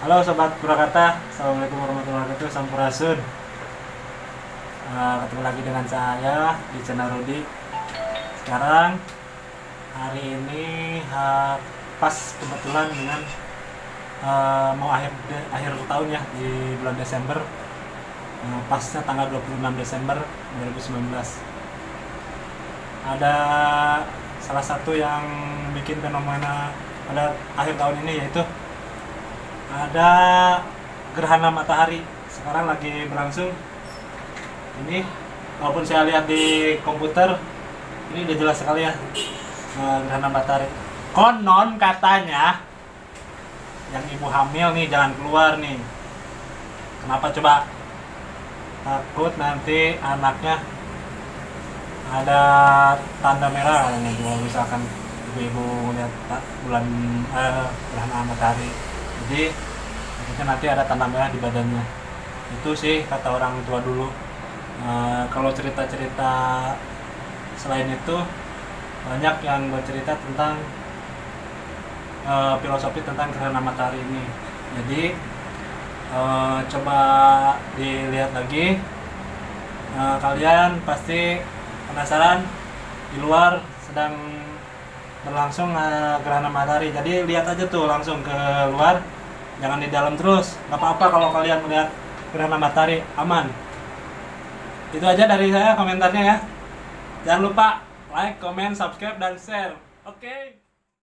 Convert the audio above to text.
Halo Sobat Purwakarta, Assalamualaikum warahmatullahi wabarakatuh, Sampurasun uh, Ketemu lagi dengan saya di channel Rudi. Sekarang hari ini uh, pas kebetulan dengan uh, mau akhir akhir tahun ya di bulan Desember. Pasnya tanggal 26 Desember 2019 Ada salah satu yang bikin fenomena pada akhir tahun ini yaitu ada gerhana matahari. Sekarang lagi berlangsung. Ini walaupun saya lihat di komputer ini udah jelas sekali ya eh, gerhana matahari. Konon katanya yang ibu hamil nih jangan keluar nih. Kenapa coba? Takut nanti anaknya ada tanda merah. Nih kalau misalkan ibu-ibu lihat bulan eh, gerhana matahari jadi maksudnya nanti ada tanda merah di badannya. Itu sih kata orang tua dulu. E, kalau cerita-cerita selain itu banyak yang bercerita tentang e, filosofi tentang gerhana matahari ini. Jadi e, coba dilihat lagi. E, kalian pasti penasaran di luar sedang berlangsung uh, gerhana matahari. Jadi lihat aja tuh langsung ke luar jangan di dalam terus. Nggak apa-apa kalau kalian melihat gerhana matahari aman. Itu aja dari saya komentarnya ya. Jangan lupa like, comment, subscribe, dan share. Oke? okay?